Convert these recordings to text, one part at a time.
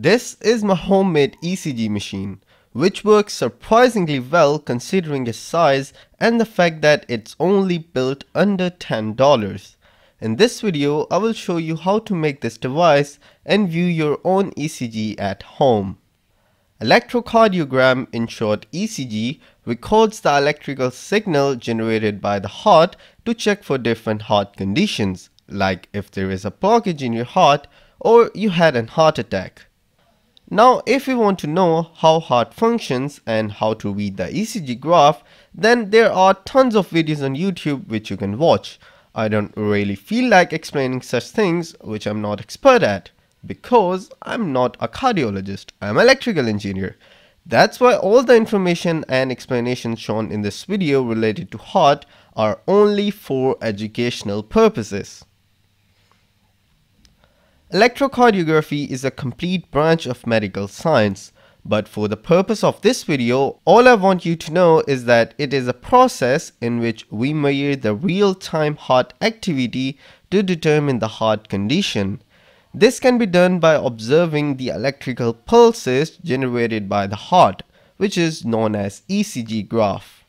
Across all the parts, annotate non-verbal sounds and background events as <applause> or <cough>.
This is my homemade ECG machine, which works surprisingly well considering its size and the fact that it's only built under $10. In this video, I will show you how to make this device and view your own ECG at home. Electrocardiogram, in short ECG, records the electrical signal generated by the heart to check for different heart conditions, like if there is a blockage in your heart or you had an heart attack. Now if you want to know how heart functions and how to read the ECG graph, then there are tons of videos on YouTube which you can watch. I don't really feel like explaining such things which I'm not expert at because I'm not a cardiologist, I'm electrical engineer. That's why all the information and explanations shown in this video related to heart are only for educational purposes. Electrocardiography is a complete branch of medical science, but for the purpose of this video, all I want you to know is that it is a process in which we measure the real-time heart activity to determine the heart condition. This can be done by observing the electrical pulses generated by the heart, which is known as ECG graph.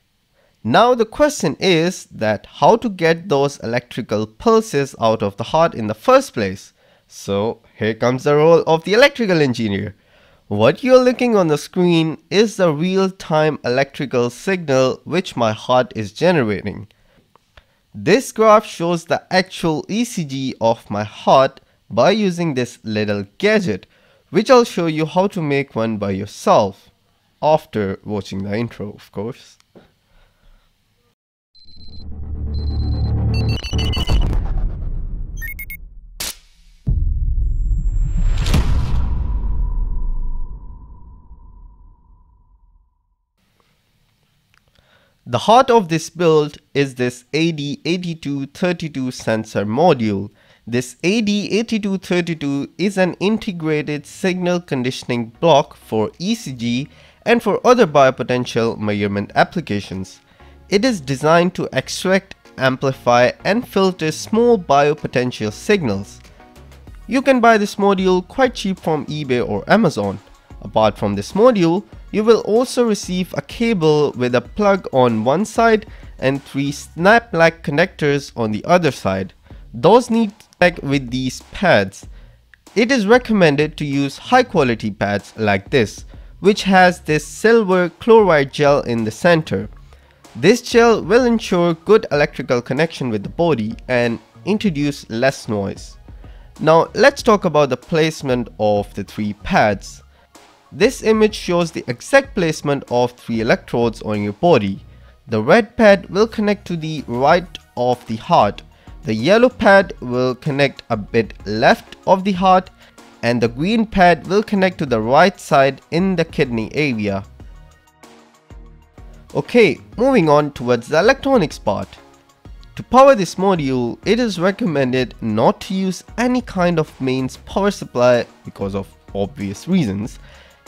Now the question is that how to get those electrical pulses out of the heart in the first place. So here comes the role of the electrical engineer. What you're looking on the screen is the real-time electrical signal which my heart is generating. This graph shows the actual ECG of my heart by using this little gadget which I'll show you how to make one by yourself after watching the intro of course. The heart of this build is this AD8232 sensor module. This AD8232 is an integrated signal conditioning block for ECG and for other biopotential measurement applications. It is designed to extract, amplify and filter small biopotential signals. You can buy this module quite cheap from eBay or Amazon. Apart from this module, you will also receive a cable with a plug on one side and three snap-like connectors on the other side. Those need to connect with these pads. It is recommended to use high quality pads like this, which has this silver chloride gel in the center. This gel will ensure good electrical connection with the body and introduce less noise. Now let's talk about the placement of the three pads. This image shows the exact placement of three electrodes on your body. The red pad will connect to the right of the heart, the yellow pad will connect a bit left of the heart and the green pad will connect to the right side in the kidney area. Okay, moving on towards the electronics part. To power this module, it is recommended not to use any kind of mains power supply because of obvious reasons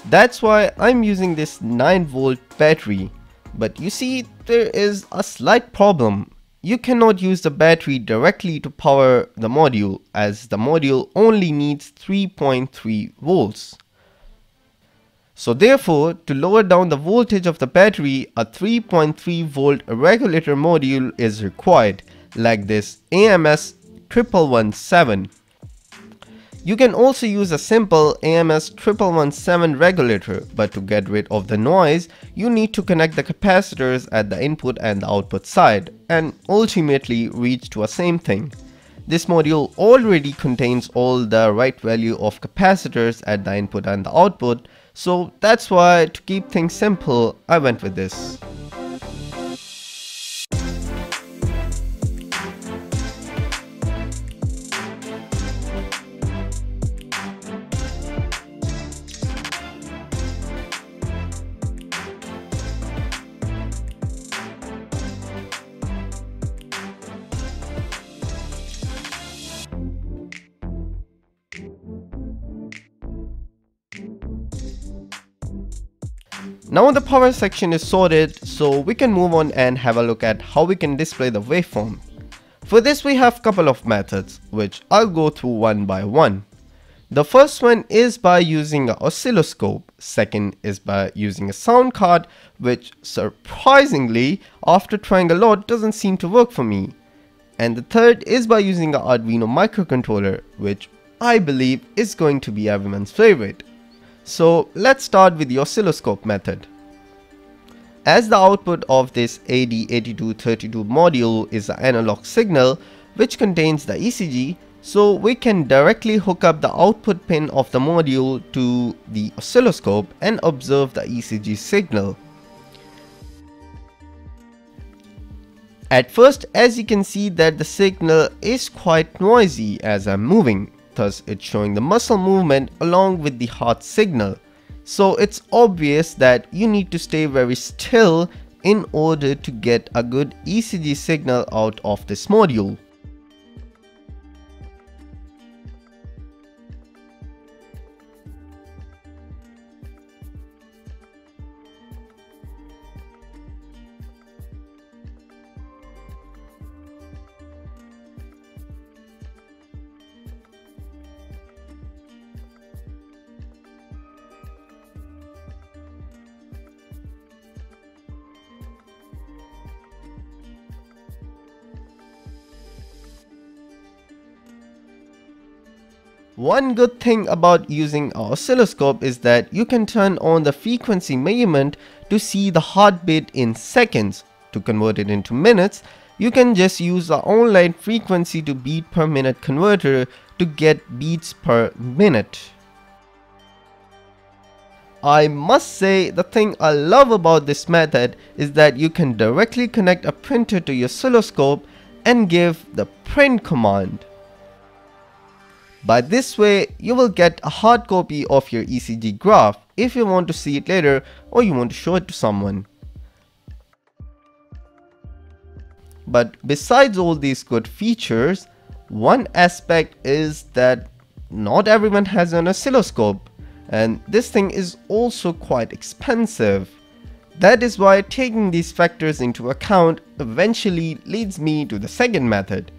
that's why I'm using this 9 volt battery. But you see, there is a slight problem. You cannot use the battery directly to power the module as the module only needs 3.3 volts. So therefore, to lower down the voltage of the battery, a 3.3 volt regulator module is required, like this AMS 1117. You can also use a simple AMS 1117 regulator, but to get rid of the noise, you need to connect the capacitors at the input and the output side, and ultimately reach to a same thing. This module already contains all the right value of capacitors at the input and the output, so that's why to keep things simple, I went with this. Now the power section is sorted, so we can move on and have a look at how we can display the waveform. For this we have a couple of methods, which I'll go through one by one. The first one is by using an oscilloscope. Second is by using a sound card, which surprisingly, after trying a lot, doesn't seem to work for me. And the third is by using an Arduino microcontroller, which I believe is going to be everyone's favorite. So let's start with the oscilloscope method. As the output of this AD8232 module is an analog signal which contains the ECG, so we can directly hook up the output pin of the module to the oscilloscope and observe the ECG signal. At first as you can see that the signal is quite noisy as I'm moving, thus it's showing the muscle movement along with the heart signal. So it's obvious that you need to stay very still in order to get a good ECG signal out of this module. One good thing about using oscilloscope is that you can turn on the frequency measurement to see the heartbeat in seconds. To convert it into minutes, you can just use the online frequency to beat per minute converter to get beats per minute. I must say the thing I love about this method is that you can directly connect a printer to your oscilloscope and give the print command. By this way, you will get a hard copy of your ECG graph if you want to see it later or you want to show it to someone. But besides all these good features, one aspect is that not everyone has an oscilloscope and this thing is also quite expensive. That is why taking these factors into account eventually leads me to the second method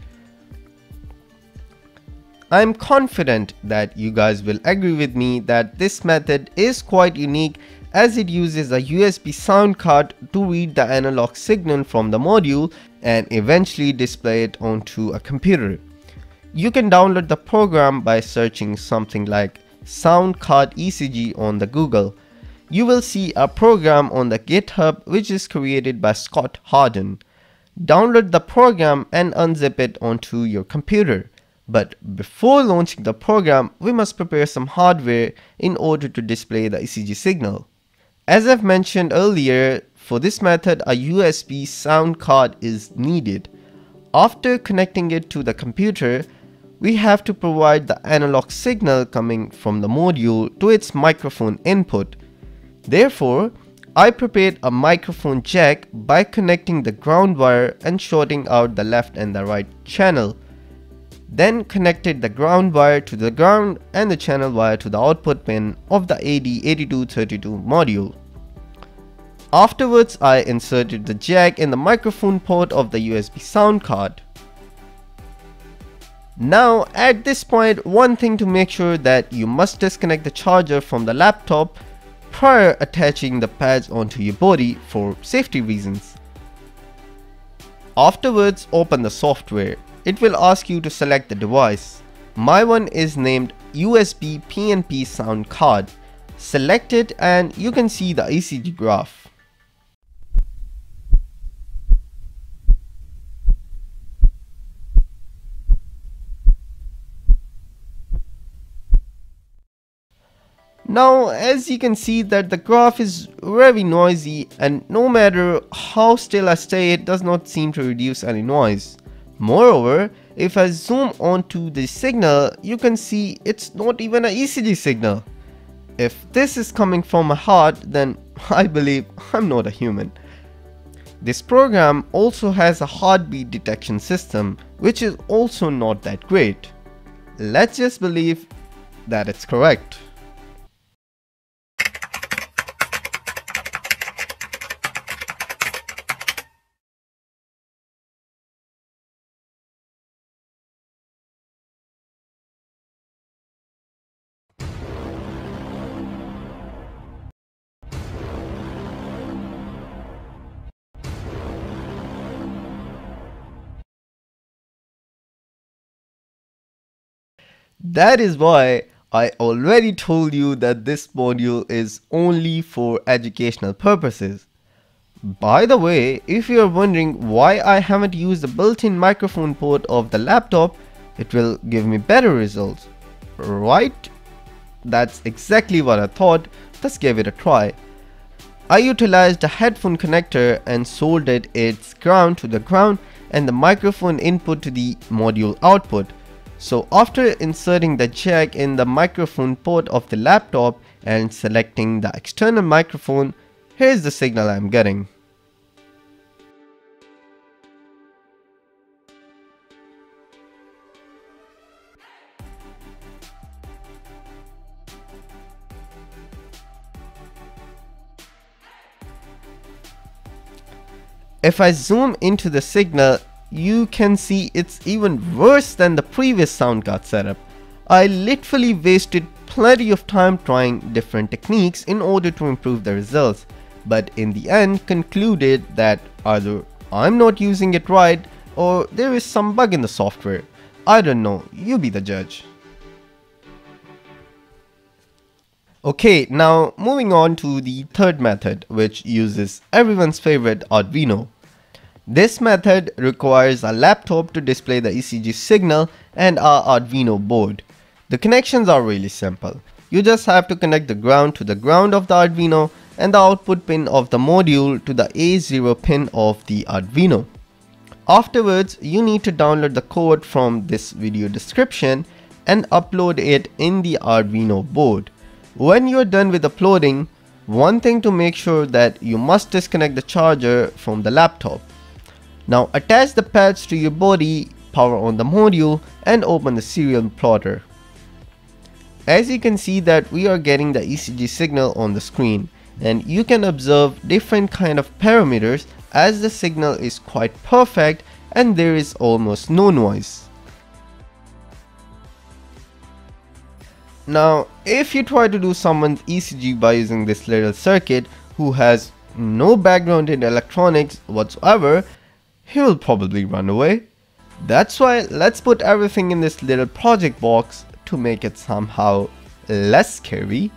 I'm confident that you guys will agree with me that this method is quite unique as it uses a USB sound card to read the analog signal from the module and eventually display it onto a computer. You can download the program by searching something like sound card ECG on the Google. You will see a program on the GitHub which is created by Scott Harden. Download the program and unzip it onto your computer. But before launching the program, we must prepare some hardware in order to display the ECG signal. As I've mentioned earlier, for this method a USB sound card is needed. After connecting it to the computer, we have to provide the analog signal coming from the module to its microphone input. Therefore, I prepared a microphone jack by connecting the ground wire and shorting out the left and the right channel then connected the ground wire to the ground and the channel wire to the output pin of the AD8232 module. Afterwards, I inserted the jack in the microphone port of the USB sound card. Now at this point, one thing to make sure that you must disconnect the charger from the laptop prior attaching the pads onto your body for safety reasons. Afterwards, open the software it will ask you to select the device. My one is named USB PNP sound card. Select it and you can see the ECG graph. Now as you can see that the graph is very noisy and no matter how still I stay it does not seem to reduce any noise. Moreover, if I zoom onto the signal, you can see it's not even an ECG signal. If this is coming from a heart, then <laughs> I believe I'm not a human. This program also has a heartbeat detection system, which is also not that great. Let's just believe that it's correct. That is why I already told you that this module is only for educational purposes. By the way, if you are wondering why I haven't used the built-in microphone port of the laptop, it will give me better results. Right? That's exactly what I thought, let's give it a try. I utilized a headphone connector and soldered its ground to the ground and the microphone input to the module output. So after inserting the jack in the microphone port of the laptop and selecting the external microphone, here's the signal I'm getting. If I zoom into the signal, you can see it's even worse than the previous sound card setup. I literally wasted plenty of time trying different techniques in order to improve the results, but in the end concluded that either I'm not using it right or there is some bug in the software. I don't know, you be the judge. Okay, now moving on to the third method which uses everyone's favorite Arduino. This method requires a laptop to display the ECG signal and our Arduino board. The connections are really simple. You just have to connect the ground to the ground of the Arduino and the output pin of the module to the A0 pin of the Arduino. Afterwards, you need to download the code from this video description and upload it in the Arduino board. When you're done with uploading, one thing to make sure that you must disconnect the charger from the laptop. Now attach the pads to your body, power on the module and open the serial plotter. As you can see that we are getting the ECG signal on the screen and you can observe different kind of parameters as the signal is quite perfect and there is almost no noise. Now if you try to do someone's ECG by using this little circuit who has no background in electronics whatsoever he will probably run away. That's why let's put everything in this little project box to make it somehow less scary.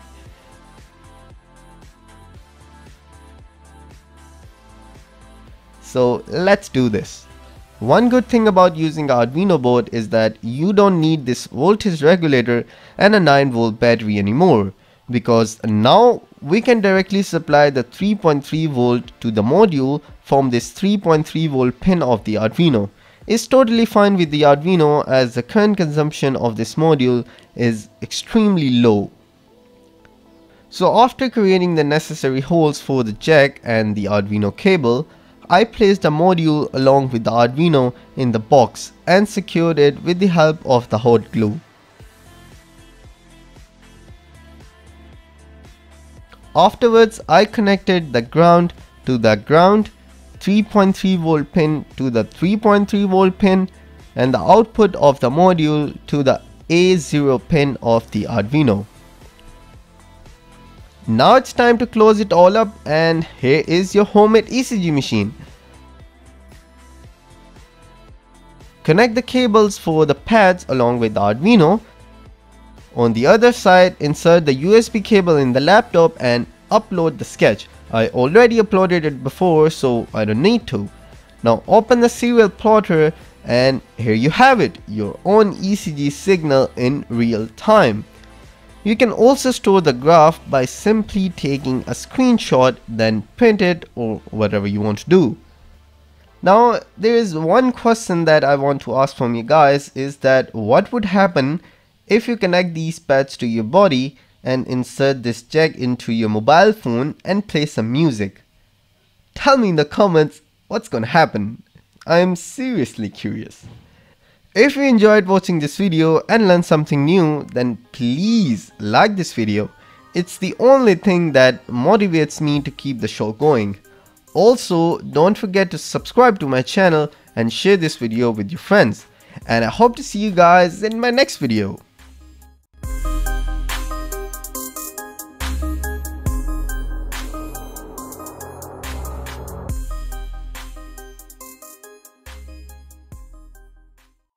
So let's do this. One good thing about using Arduino board is that you don't need this voltage regulator and a 9 volt battery anymore because now we can directly supply the 3.3 volt to the module from this 3.3 volt pin of the Arduino. It's totally fine with the Arduino as the current consumption of this module is extremely low. So after creating the necessary holes for the jack and the Arduino cable, I placed the module along with the Arduino in the box and secured it with the help of the hot glue. Afterwards, I connected the ground to the ground, 3.3 volt pin to the 3.3 volt pin and the output of the module to the A0 pin of the Arduino. Now it's time to close it all up and here is your homemade ECG machine. Connect the cables for the pads along with the Arduino on the other side, insert the USB cable in the laptop and upload the sketch. I already uploaded it before so I don't need to. Now open the serial plotter and here you have it, your own ECG signal in real time. You can also store the graph by simply taking a screenshot then print it or whatever you want to do. Now there is one question that I want to ask from you guys is that what would happen if you connect these pads to your body and insert this jack into your mobile phone and play some music. Tell me in the comments what's gonna happen. I am seriously curious. If you enjoyed watching this video and learned something new, then please like this video. It's the only thing that motivates me to keep the show going. Also, don't forget to subscribe to my channel and share this video with your friends. And I hope to see you guys in my next video.